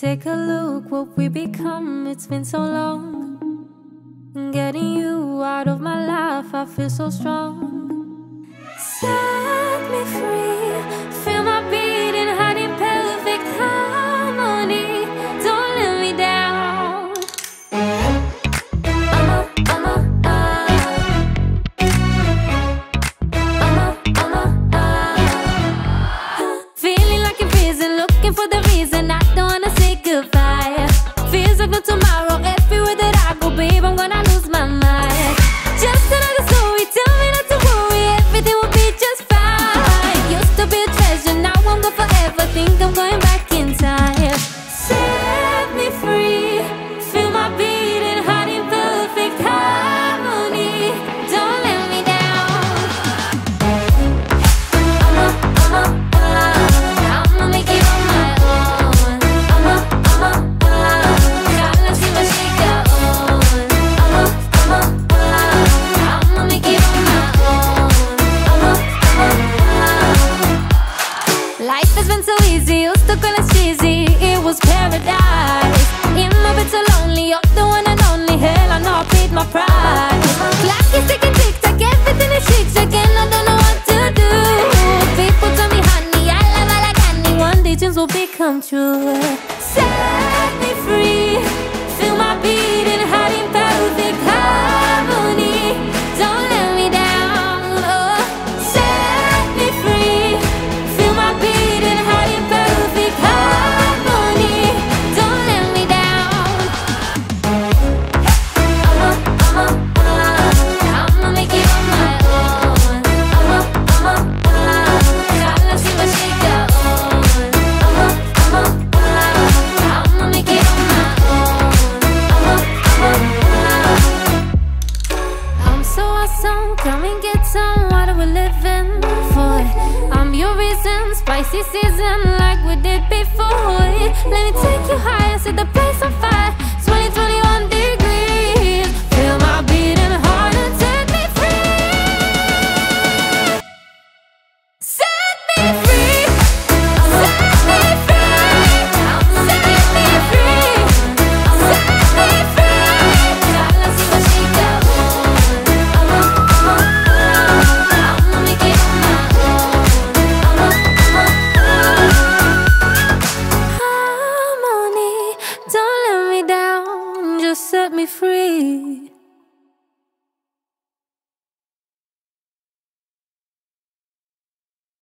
Take a look what we become, it's been so long. Getting you out of my life, I feel so strong. tiếng thông với visions will become true. Sad. got some, come and get some. What are we living for? I'm your reason, spicy season, like we did before. Let me take you higher, to the place.